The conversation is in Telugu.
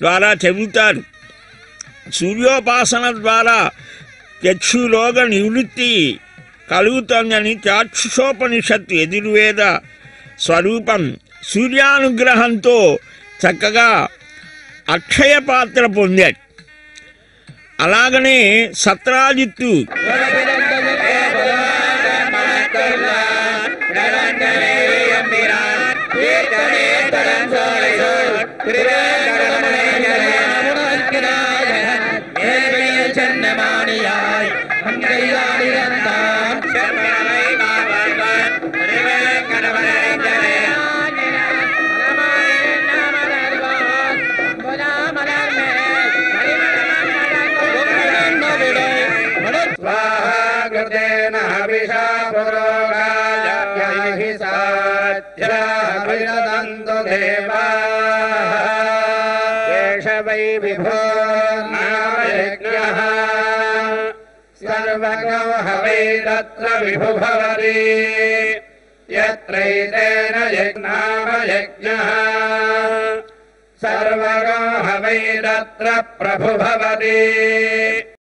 ద్వారా చెబుతారు సూర్యోపాసన ద్వారా చక్షులోగ నివృత్తి కలుగుతుందని చాక్షుషోపనిషత్తు ఎదుర్వేద స్వరూపం సూర్యానుగ్రహంతో చక్కగా అక్షయ పాత్ర పొందాడు అలాగనే సత్రాజిత్తు చందమానియా ो देवा। एष वै विभो नायज्ञः सर्वगो ह वैरत्र विभुभवति यत्रैतेन यज्ञामयज्ञः। सर्वगो ह वैरत्र प्रभु भवति।